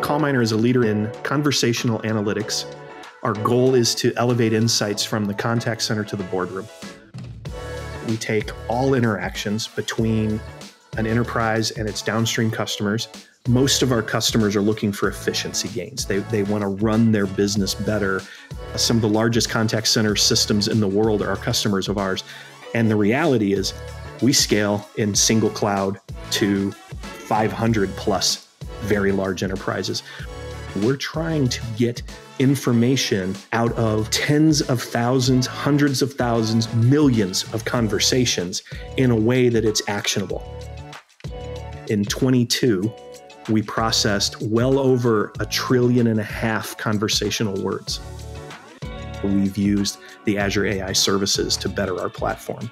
CallMiner is a leader in conversational analytics. Our goal is to elevate insights from the contact center to the boardroom. We take all interactions between an enterprise and its downstream customers. Most of our customers are looking for efficiency gains. They, they want to run their business better. Some of the largest contact center systems in the world are customers of ours. And the reality is, we scale in single cloud to 500 plus very large enterprises. We're trying to get information out of tens of thousands, hundreds of thousands, millions of conversations in a way that it's actionable. In 22, we processed well over a trillion and a half conversational words. We've used the Azure AI services to better our platform.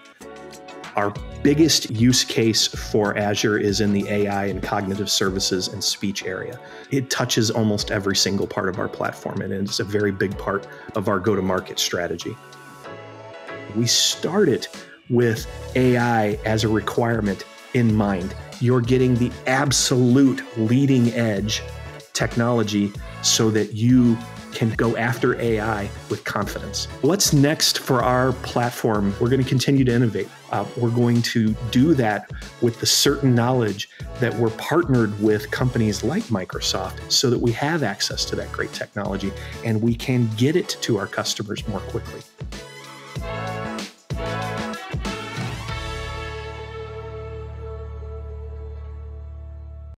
Our biggest use case for Azure is in the AI and cognitive services and speech area. It touches almost every single part of our platform, and it's a very big part of our go to market strategy. We started with AI as a requirement in mind. You're getting the absolute leading edge technology so that you can go after AI with confidence. What's next for our platform? We're going to continue to innovate. Uh, we're going to do that with the certain knowledge that we're partnered with companies like Microsoft so that we have access to that great technology and we can get it to our customers more quickly.